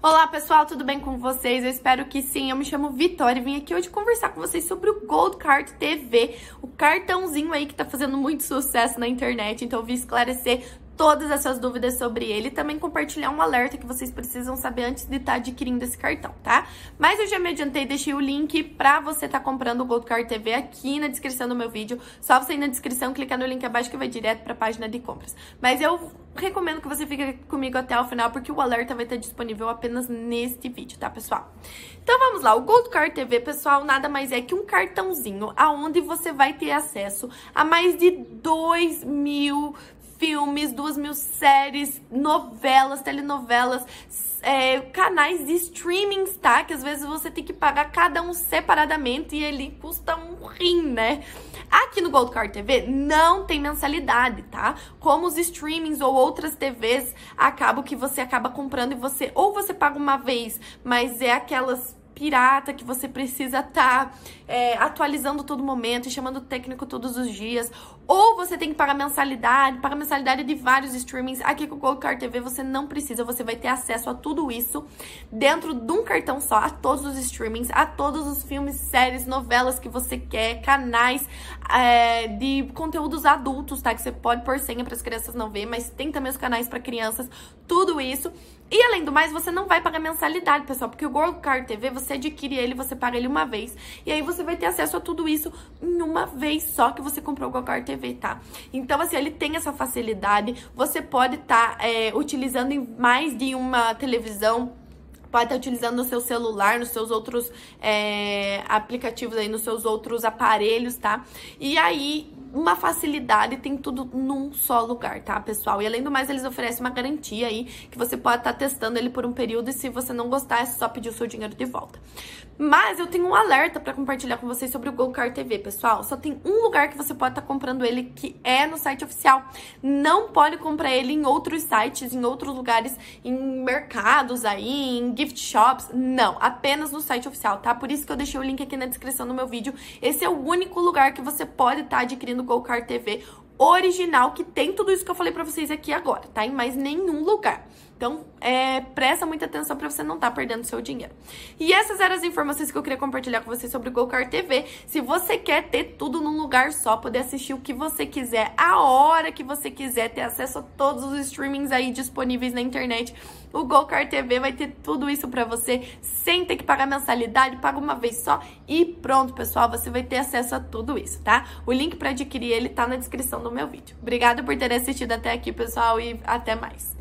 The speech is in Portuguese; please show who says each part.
Speaker 1: Olá pessoal, tudo bem com vocês? Eu espero que sim. Eu me chamo Vitória e vim aqui hoje conversar com vocês sobre o Gold Card TV, o cartãozinho aí que tá fazendo muito sucesso na internet. Então eu vim esclarecer todas essas dúvidas sobre ele e também compartilhar um alerta que vocês precisam saber antes de estar tá adquirindo esse cartão, tá? Mas eu já me adiantei, deixei o link pra você estar tá comprando o Gold Card TV aqui na descrição do meu vídeo. Só você ir na descrição, clicar no link abaixo que vai direto pra página de compras. Mas eu recomendo que você fique comigo até o final, porque o alerta vai estar disponível apenas neste vídeo, tá, pessoal? Então vamos lá, o Gold Card TV, pessoal, nada mais é que um cartãozinho aonde você vai ter acesso a mais de 2 mil filmes, duas mil séries, novelas, telenovelas, é, canais de streaming, tá? Que às vezes você tem que pagar cada um separadamente e ele custa um rim, né? Aqui no Gold Card TV não tem mensalidade, tá? Como os streamings ou outras TVs, acabam que você acaba comprando e você ou você paga uma vez, mas é aquelas pirata que você precisa estar tá, é, atualizando todo momento e chamando o técnico todos os dias. Ou você tem que pagar mensalidade, pagar mensalidade de vários streamings. Aqui com o Gold Card TV você não precisa, você vai ter acesso a tudo isso dentro de um cartão só, a todos os streamings, a todos os filmes, séries, novelas que você quer, canais é, de conteúdos adultos, tá? Que você pode pôr senha para as crianças não ver, mas tem também os canais para crianças, tudo isso. E além do mais, você não vai pagar mensalidade, pessoal, porque o Gold Card TV, você adquire ele, você paga ele uma vez. E aí você vai ter acesso a tudo isso em uma vez só que você comprou o Gold Card TV, tá? Então, assim, ele tem essa facilidade. Você pode estar tá, é, utilizando em mais de uma televisão pode estar utilizando no seu celular, nos seus outros é, aplicativos aí, nos seus outros aparelhos, tá? E aí, uma facilidade, tem tudo num só lugar, tá, pessoal? E além do mais, eles oferecem uma garantia aí, que você pode estar tá testando ele por um período e se você não gostar, é só pedir o seu dinheiro de volta. Mas eu tenho um alerta para compartilhar com vocês sobre o GoCar TV, pessoal. Só tem um lugar que você pode estar tá comprando ele, que é no site oficial. Não pode comprar ele em outros sites, em outros lugares, em mercados aí, em gift shops. Não, apenas no site oficial, tá? Por isso que eu deixei o link aqui na descrição do meu vídeo. Esse é o único lugar que você pode estar tá adquirindo no GoCar TV original que tem tudo isso que eu falei pra vocês aqui agora, tá? Em mais nenhum lugar. Então, é, presta muita atenção para você não estar tá perdendo seu dinheiro. E essas eram as informações que eu queria compartilhar com vocês sobre o GoCar TV. Se você quer ter tudo num lugar só, poder assistir o que você quiser, a hora que você quiser, ter acesso a todos os streamings aí disponíveis na internet, o GoCar TV vai ter tudo isso para você sem ter que pagar mensalidade, paga uma vez só e pronto, pessoal, você vai ter acesso a tudo isso, tá? O link para adquirir ele tá na descrição do meu vídeo. Obrigada por ter assistido até aqui, pessoal, e até mais.